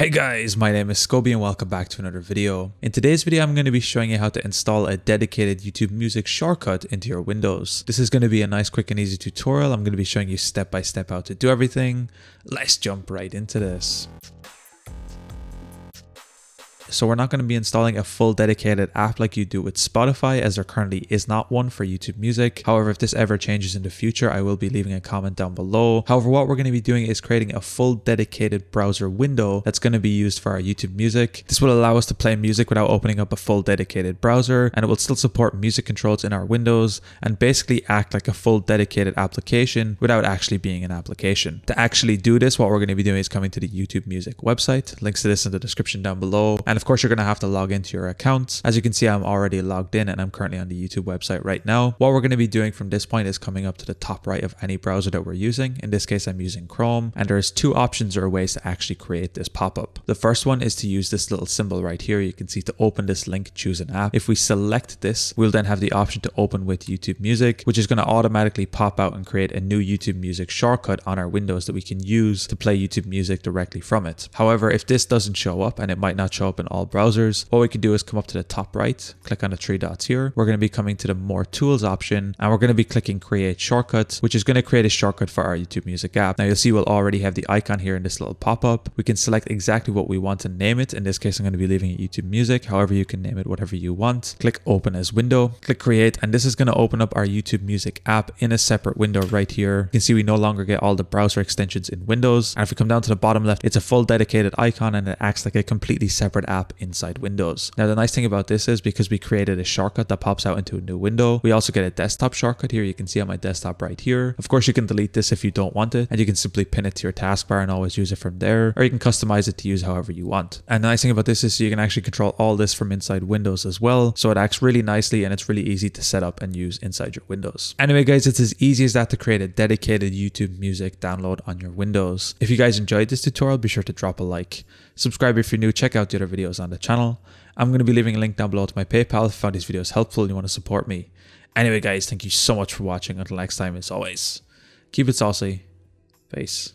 Hey guys, my name is Scoby and welcome back to another video. In today's video, I'm going to be showing you how to install a dedicated YouTube music shortcut into your Windows. This is going to be a nice quick and easy tutorial. I'm going to be showing you step by step how to do everything. Let's jump right into this. So we're not going to be installing a full dedicated app like you do with Spotify as there currently is not one for YouTube Music. However, if this ever changes in the future, I will be leaving a comment down below. However, what we're going to be doing is creating a full dedicated browser window that's going to be used for our YouTube Music. This will allow us to play music without opening up a full dedicated browser and it will still support music controls in our windows and basically act like a full dedicated application without actually being an application. To actually do this, what we're going to be doing is coming to the YouTube Music website. Links to this in the description down below. And of course, you're going to have to log into your accounts. As you can see, I'm already logged in and I'm currently on the YouTube website right now. What we're going to be doing from this point is coming up to the top right of any browser that we're using. In this case, I'm using Chrome and there's two options or ways to actually create this pop-up. The first one is to use this little symbol right here. You can see to open this link, choose an app. If we select this, we'll then have the option to open with YouTube Music, which is going to automatically pop out and create a new YouTube Music shortcut on our Windows that we can use to play YouTube Music directly from it. However, if this doesn't show up and it might not show up in all browsers, what we can do is come up to the top right, click on the three dots here. We're going to be coming to the more tools option and we're going to be clicking create shortcuts, which is going to create a shortcut for our YouTube music app. Now you'll see we'll already have the icon here in this little pop-up. We can select exactly what we want to name it. In this case, I'm going to be leaving it YouTube music. However, you can name it whatever you want. Click open as window, click create, and this is going to open up our YouTube music app in a separate window right here. You can see we no longer get all the browser extensions in Windows. And if we come down to the bottom left, it's a full dedicated icon and it acts like a completely separate app inside inside Windows. Now the nice thing about this is because we created a shortcut that pops out into a new window, we also get a desktop shortcut here. You can see on my desktop right here. Of course, you can delete this if you don't want it and you can simply pin it to your taskbar and always use it from there or you can customize it to use however you want. And the nice thing about this is you can actually control all this from inside Windows as well. So it acts really nicely and it's really easy to set up and use inside your Windows. Anyway guys, it's as easy as that to create a dedicated YouTube music download on your Windows. If you guys enjoyed this tutorial, be sure to drop a like. Subscribe if you're new, check out the other videos on the channel. I'm going to be leaving a link down below to my PayPal if you found these videos helpful and you want to support me. Anyway guys, thank you so much for watching. Until next time, as always, keep it saucy. Peace.